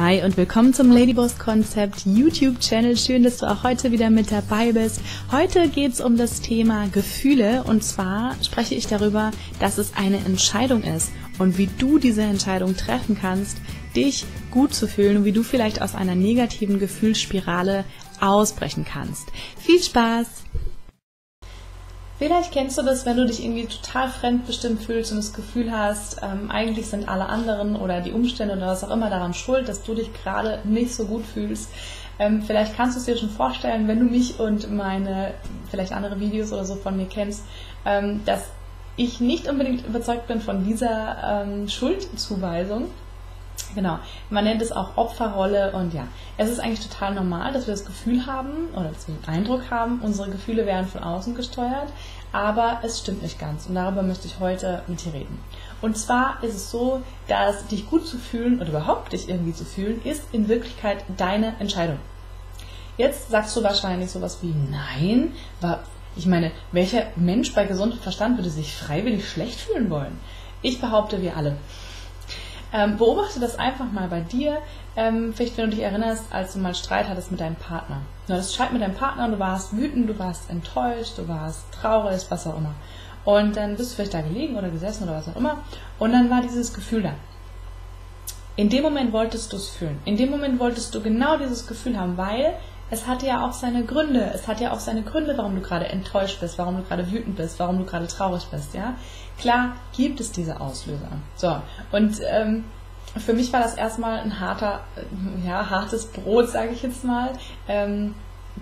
Hi und willkommen zum Ladyboss Konzept YouTube Channel. Schön, dass du auch heute wieder mit dabei bist. Heute geht es um das Thema Gefühle und zwar spreche ich darüber, dass es eine Entscheidung ist und wie du diese Entscheidung treffen kannst, dich gut zu fühlen und wie du vielleicht aus einer negativen Gefühlsspirale ausbrechen kannst. Viel Spaß! Vielleicht kennst du das, wenn du dich irgendwie total fremdbestimmt fühlst und das Gefühl hast, ähm, eigentlich sind alle anderen oder die Umstände oder was auch immer daran schuld, dass du dich gerade nicht so gut fühlst. Ähm, vielleicht kannst du es dir schon vorstellen, wenn du mich und meine, vielleicht andere Videos oder so von mir kennst, ähm, dass ich nicht unbedingt überzeugt bin von dieser ähm, Schuldzuweisung Genau, man nennt es auch Opferrolle und ja, es ist eigentlich total normal, dass wir das Gefühl haben oder dass wir den Eindruck haben, unsere Gefühle werden von außen gesteuert, aber es stimmt nicht ganz und darüber möchte ich heute mit dir reden. Und zwar ist es so, dass dich gut zu fühlen oder überhaupt dich irgendwie zu fühlen, ist in Wirklichkeit deine Entscheidung. Jetzt sagst du wahrscheinlich sowas wie, nein, ich meine, welcher Mensch bei gesundem Verstand würde sich freiwillig schlecht fühlen wollen? Ich behaupte, wir alle. Ähm, beobachte das einfach mal bei dir. Ähm, vielleicht, wenn du dich erinnerst, als du mal Streit hattest mit deinem Partner. Du hattest Streit mit deinem Partner und du warst wütend, du warst enttäuscht, du warst traurig, was auch immer. Und dann bist du vielleicht da gelegen oder gesessen oder was auch immer. Und dann war dieses Gefühl da. In dem Moment wolltest du es fühlen. In dem Moment wolltest du genau dieses Gefühl haben, weil es hatte ja auch seine Gründe. Es hat ja auch seine Gründe, warum du gerade enttäuscht bist, warum du gerade wütend bist, warum du gerade traurig bist, ja. Klar gibt es diese Auslöser. So, und ähm, für mich war das erstmal ein harter, ja, hartes Brot, sage ich jetzt mal, ähm,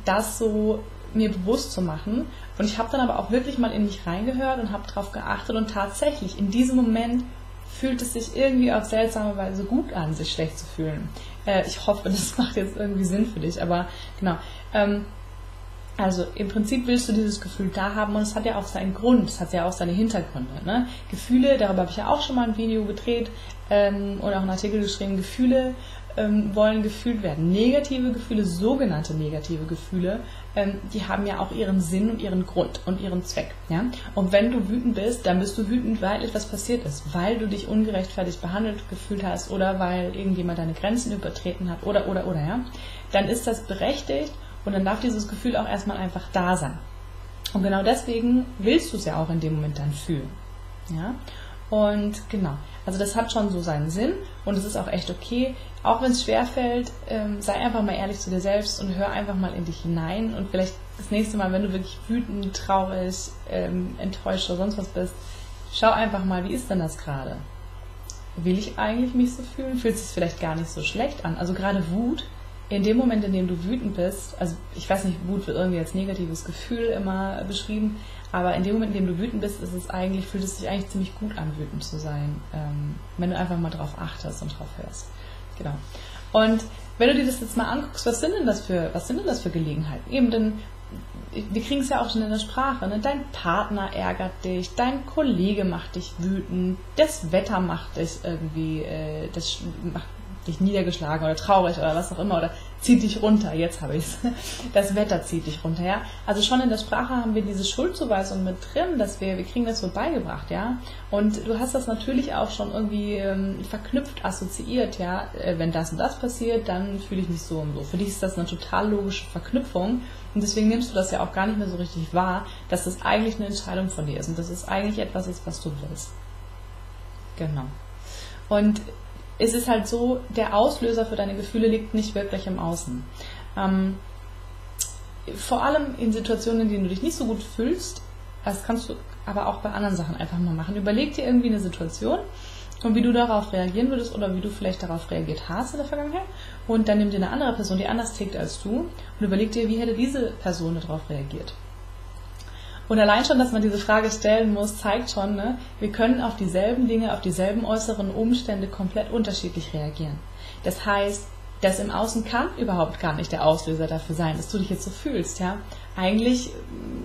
das so mir bewusst zu machen. Und ich habe dann aber auch wirklich mal in mich reingehört und habe darauf geachtet und tatsächlich in diesem Moment fühlt es sich irgendwie auf seltsame Weise gut an, sich schlecht zu fühlen. Äh, ich hoffe, das macht jetzt irgendwie Sinn für dich, aber genau. Ähm, also im Prinzip willst du dieses Gefühl da haben und es hat ja auch seinen Grund, es hat ja auch seine Hintergründe. Ne? Gefühle, darüber habe ich ja auch schon mal ein Video gedreht ähm, oder auch einen Artikel geschrieben, Gefühle ähm, wollen gefühlt werden. Negative Gefühle, sogenannte negative Gefühle, ähm, die haben ja auch ihren Sinn und ihren Grund und ihren Zweck. Ja? Und wenn du wütend bist, dann bist du wütend, weil etwas passiert ist, weil du dich ungerechtfertigt behandelt gefühlt hast oder weil irgendjemand deine Grenzen übertreten hat oder oder oder ja, dann ist das berechtigt und dann darf dieses Gefühl auch erstmal einfach da sein. Und genau deswegen willst du es ja auch in dem Moment dann fühlen. Ja? Und genau, also das hat schon so seinen Sinn und es ist auch echt okay. Auch wenn es schwerfällt, ähm, sei einfach mal ehrlich zu dir selbst und hör einfach mal in dich hinein. Und vielleicht das nächste Mal, wenn du wirklich wütend, traurig, ähm, enttäuscht oder sonst was bist, schau einfach mal, wie ist denn das gerade? Will ich eigentlich mich so fühlen? Fühlt es sich vielleicht gar nicht so schlecht an? Also gerade Wut, in dem Moment, in dem du wütend bist, also ich weiß nicht, Wut wird irgendwie als negatives Gefühl immer beschrieben, aber in dem Moment, in dem du wütend bist, ist es eigentlich, fühlt es sich eigentlich ziemlich gut an, wütend zu sein, ähm, wenn du einfach mal drauf achtest und drauf hörst. Genau. Und wenn du dir das jetzt mal anguckst, was sind denn das für, was sind denn das für Gelegenheiten? Eben denn, wir kriegen es ja auch schon in der Sprache, ne? dein Partner ärgert dich, dein Kollege macht dich wütend, das Wetter macht dich irgendwie, äh, das macht dich niedergeschlagen oder traurig oder was auch immer oder zieht dich runter, jetzt habe ich es. Das Wetter zieht dich runter, ja. Also schon in der Sprache haben wir diese Schuldzuweisung mit drin, dass wir, wir kriegen das so beigebracht, ja. Und du hast das natürlich auch schon irgendwie ähm, verknüpft, assoziiert, ja. Äh, wenn das und das passiert, dann fühle ich mich so und so. Für dich ist das eine total logische Verknüpfung und deswegen nimmst du das ja auch gar nicht mehr so richtig wahr, dass das eigentlich eine Entscheidung von dir ist und dass es eigentlich etwas ist, was du willst. Genau. Und es ist halt so, der Auslöser für deine Gefühle liegt nicht wirklich im Außen. Ähm, vor allem in Situationen, in denen du dich nicht so gut fühlst, das kannst du aber auch bei anderen Sachen einfach mal machen. Überleg dir irgendwie eine Situation und wie du darauf reagieren würdest oder wie du vielleicht darauf reagiert hast in der Vergangenheit. Und dann nimm dir eine andere Person, die anders tickt als du und überleg dir, wie hätte diese Person darauf reagiert. Und allein schon, dass man diese Frage stellen muss, zeigt schon, ne, wir können auf dieselben Dinge, auf dieselben äußeren Umstände komplett unterschiedlich reagieren. Das heißt, das im Außen kann überhaupt gar nicht der Auslöser dafür sein, dass du dich jetzt so fühlst, ja. Eigentlich,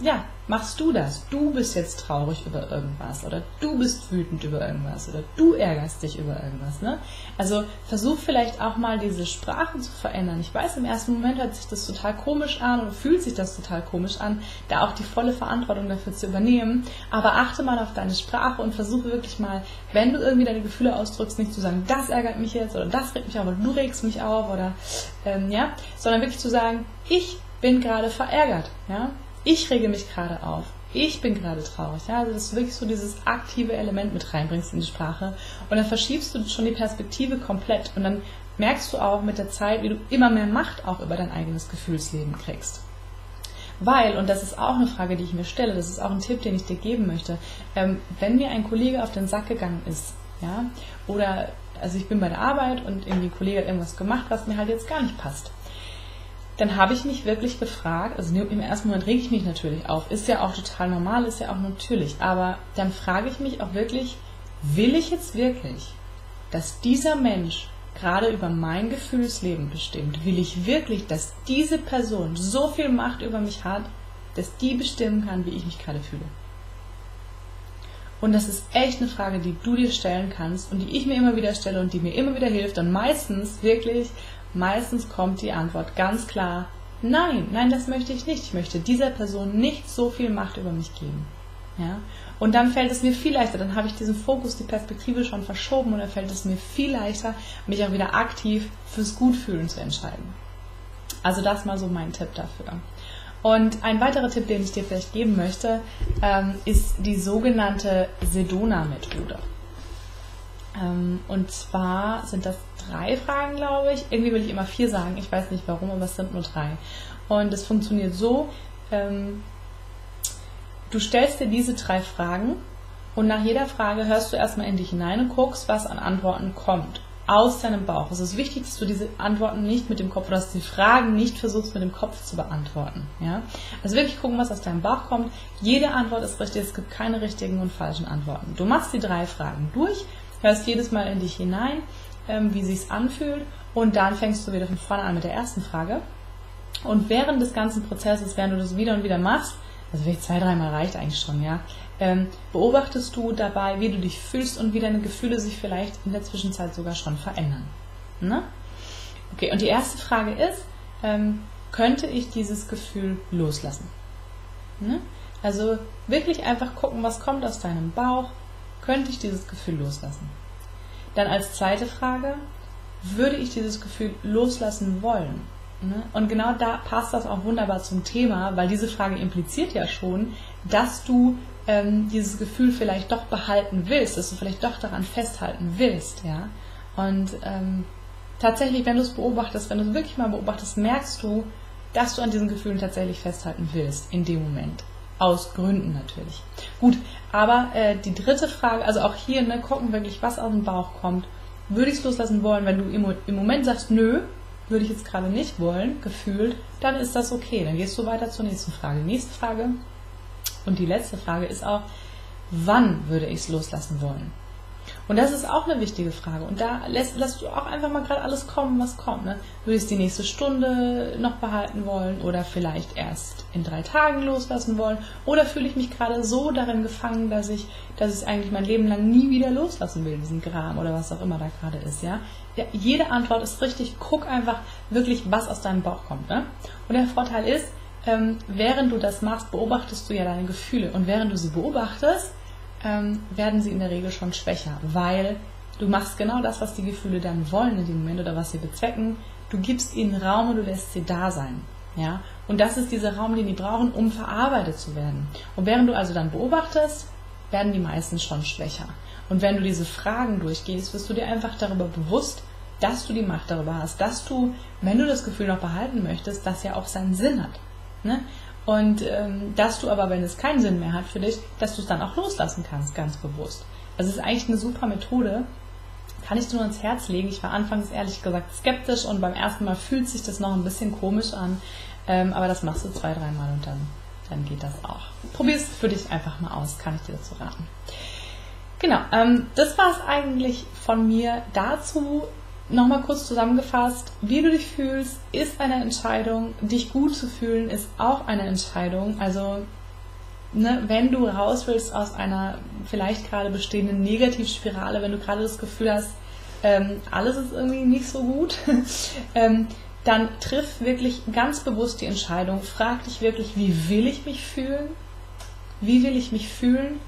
ja, machst du das. Du bist jetzt traurig über irgendwas oder du bist wütend über irgendwas oder du ärgerst dich über irgendwas. Ne? Also versuch vielleicht auch mal diese Sprache zu verändern. Ich weiß, im ersten Moment hört sich das total komisch an oder fühlt sich das total komisch an, da auch die volle Verantwortung dafür zu übernehmen. Aber achte mal auf deine Sprache und versuche wirklich mal, wenn du irgendwie deine Gefühle ausdrückst, nicht zu sagen, das ärgert mich jetzt oder das regt mich auf oder du regst mich auf oder ähm, ja, sondern wirklich zu sagen, ich bin gerade verärgert. Ja? ich rege mich gerade auf, ich bin gerade traurig. Ja? Also, dass du wirklich so dieses aktive Element mit reinbringst in die Sprache. Und dann verschiebst du schon die Perspektive komplett. Und dann merkst du auch mit der Zeit, wie du immer mehr Macht auch über dein eigenes Gefühlsleben kriegst. Weil, und das ist auch eine Frage, die ich mir stelle, das ist auch ein Tipp, den ich dir geben möchte, ähm, wenn mir ein Kollege auf den Sack gegangen ist, ja, oder also ich bin bei der Arbeit und irgendwie ein Kollege hat irgendwas gemacht, was mir halt jetzt gar nicht passt dann habe ich mich wirklich gefragt, also im ersten Moment rege ich mich natürlich auf, ist ja auch total normal, ist ja auch natürlich, aber dann frage ich mich auch wirklich, will ich jetzt wirklich, dass dieser Mensch gerade über mein Gefühlsleben bestimmt? Will ich wirklich, dass diese Person so viel Macht über mich hat, dass die bestimmen kann, wie ich mich gerade fühle? Und das ist echt eine Frage, die du dir stellen kannst und die ich mir immer wieder stelle und die mir immer wieder hilft und meistens wirklich Meistens kommt die Antwort ganz klar, nein, nein, das möchte ich nicht. Ich möchte dieser Person nicht so viel Macht über mich geben. Ja? Und dann fällt es mir viel leichter, dann habe ich diesen Fokus, die Perspektive schon verschoben und dann fällt es mir viel leichter, mich auch wieder aktiv fürs Gutfühlen zu entscheiden. Also das mal so mein Tipp dafür. Und ein weiterer Tipp, den ich dir vielleicht geben möchte, ähm, ist die sogenannte Sedona-Methode. Ähm, und zwar sind das drei Fragen, glaube ich. Irgendwie will ich immer vier sagen. Ich weiß nicht warum, aber es sind nur drei. Und es funktioniert so, ähm, du stellst dir diese drei Fragen und nach jeder Frage hörst du erstmal in dich hinein und guckst, was an Antworten kommt. Aus deinem Bauch. Es ist wichtig, dass du diese Antworten nicht mit dem Kopf, oder dass du die Fragen nicht versuchst mit dem Kopf zu beantworten. Ja? Also wirklich gucken, was aus deinem Bauch kommt. Jede Antwort ist richtig. Es gibt keine richtigen und falschen Antworten. Du machst die drei Fragen durch hörst jedes Mal in dich hinein, ähm, wie sich's anfühlt und dann fängst du wieder von vorne an mit der ersten Frage. Und während des ganzen Prozesses, während du das wieder und wieder machst, also vielleicht zwei, dreimal reicht eigentlich schon, ja, ähm, beobachtest du dabei, wie du dich fühlst und wie deine Gefühle sich vielleicht in der Zwischenzeit sogar schon verändern. Ne? Okay, und die erste Frage ist, ähm, könnte ich dieses Gefühl loslassen? Ne? Also wirklich einfach gucken, was kommt aus deinem Bauch, könnte ich dieses Gefühl loslassen? Dann als zweite Frage, würde ich dieses Gefühl loslassen wollen? Ne? Und genau da passt das auch wunderbar zum Thema, weil diese Frage impliziert ja schon, dass du ähm, dieses Gefühl vielleicht doch behalten willst, dass du vielleicht doch daran festhalten willst, ja. Und ähm, tatsächlich, wenn du es beobachtest, wenn du es wirklich mal beobachtest, merkst du, dass du an diesen Gefühlen tatsächlich festhalten willst in dem Moment. Aus Gründen natürlich. Gut, aber äh, die dritte Frage, also auch hier, ne, gucken wirklich, was aus dem Bauch kommt. Würde ich es loslassen wollen, wenn du im, im Moment sagst, nö, würde ich jetzt gerade nicht wollen, gefühlt, dann ist das okay. Dann gehst du weiter zur nächsten Frage. Nächste Frage und die letzte Frage ist auch, wann würde ich es loslassen wollen? Und das ist auch eine wichtige Frage. Und da lässt, lässt du auch einfach mal gerade alles kommen, was kommt. Ne? Würdest du die nächste Stunde noch behalten wollen oder vielleicht erst in drei Tagen loslassen wollen? Oder fühle ich mich gerade so darin gefangen, dass ich, dass ich eigentlich mein Leben lang nie wieder loslassen will, diesen Gram oder was auch immer da gerade ist, ja? ja? Jede Antwort ist richtig. Guck einfach wirklich, was aus deinem Bauch kommt. Ne? Und der Vorteil ist, ähm, während du das machst, beobachtest du ja deine Gefühle. Und während du sie beobachtest, ähm, werden sie in der Regel schon schwächer, weil du machst genau das, was die Gefühle dann wollen in dem Moment oder was sie bezwecken. Du gibst ihnen Raum und du lässt sie da sein. Ja? Und das ist dieser Raum, den die brauchen, um verarbeitet zu werden. Und während du also dann beobachtest, werden die meisten schon schwächer. Und wenn du diese Fragen durchgehst, wirst du dir einfach darüber bewusst, dass du die Macht darüber hast, dass du, wenn du das Gefühl noch behalten möchtest, das ja auch seinen Sinn hat. Ne? Und ähm, dass du aber, wenn es keinen Sinn mehr hat für dich, dass du es dann auch loslassen kannst, ganz bewusst. Also es ist eigentlich eine super Methode. Kann ich dir nur ans Herz legen. Ich war anfangs ehrlich gesagt skeptisch und beim ersten Mal fühlt sich das noch ein bisschen komisch an. Ähm, aber das machst du zwei, dreimal und dann, dann geht das auch. Probier es für dich einfach mal aus, kann ich dir dazu raten. Genau, ähm, das war es eigentlich von mir dazu nochmal kurz zusammengefasst, wie du dich fühlst, ist eine Entscheidung. Dich gut zu fühlen ist auch eine Entscheidung. Also, ne, wenn du raus willst aus einer vielleicht gerade bestehenden Negativspirale, wenn du gerade das Gefühl hast, ähm, alles ist irgendwie nicht so gut, ähm, dann triff wirklich ganz bewusst die Entscheidung. Frag dich wirklich, wie will ich mich fühlen? Wie will ich mich fühlen?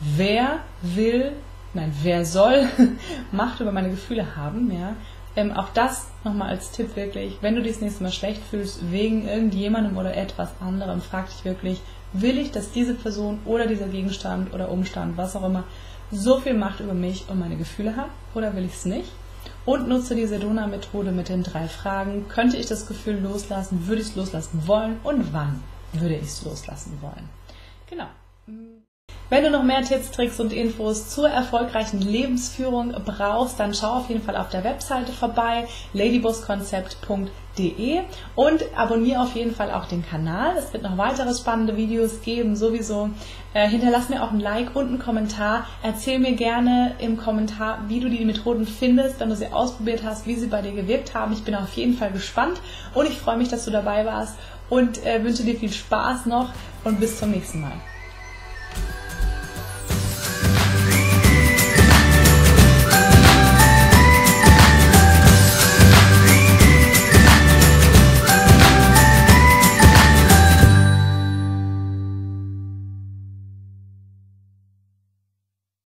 Wer will nein, wer soll Macht über meine Gefühle haben, ja. Ähm, auch das nochmal als Tipp wirklich, wenn du dich das nächste Mal schlecht fühlst wegen irgendjemandem oder etwas anderem, frag dich wirklich, will ich, dass diese Person oder dieser Gegenstand oder Umstand, was auch immer, so viel Macht über mich und meine Gefühle hat oder will ich es nicht? Und nutze die Sedona-Methode mit den drei Fragen. Könnte ich das Gefühl loslassen? Würde ich es loslassen wollen? Und wann würde ich es loslassen wollen? Genau. Wenn du noch mehr Tipps, Tricks und Infos zur erfolgreichen Lebensführung brauchst, dann schau auf jeden Fall auf der Webseite vorbei, ladybossconcept.de und abonniere auf jeden Fall auch den Kanal. Es wird noch weitere spannende Videos geben, sowieso. Äh, hinterlass mir auch ein Like und einen Kommentar. Erzähl mir gerne im Kommentar, wie du die Methoden findest, wenn du sie ausprobiert hast, wie sie bei dir gewirkt haben. Ich bin auf jeden Fall gespannt und ich freue mich, dass du dabei warst und äh, wünsche dir viel Spaß noch und bis zum nächsten Mal.